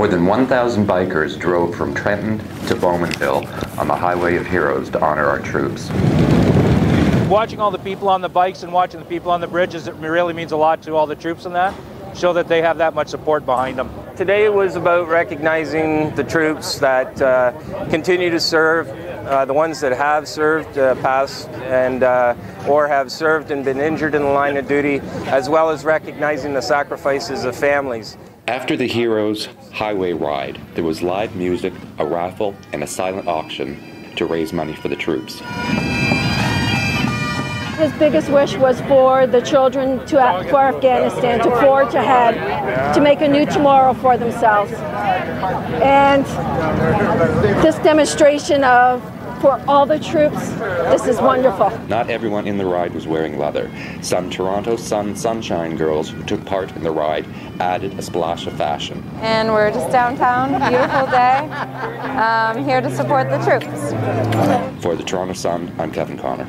More than 1,000 bikers drove from Trenton to Bowmanville on the Highway of Heroes to honor our troops. Watching all the people on the bikes and watching the people on the bridges, it really means a lot to all the troops in that. Show that they have that much support behind them. Today was about recognizing the troops that uh, continue to serve, uh, the ones that have served uh, past and uh, or have served and been injured in the line of duty, as well as recognizing the sacrifices of families. After the Heroes Highway Ride, there was live music, a raffle, and a silent auction to raise money for the troops. His biggest wish was for the children to for Afghanistan to forge ahead, to make a new tomorrow for themselves. And this demonstration of for all the troops, this is wonderful. Not everyone in the ride was wearing leather. Some Toronto Sun Sunshine girls who took part in the ride added a splash of fashion. And we're just downtown, beautiful day, um, here to support the troops. For the Toronto Sun, I'm Kevin Connor.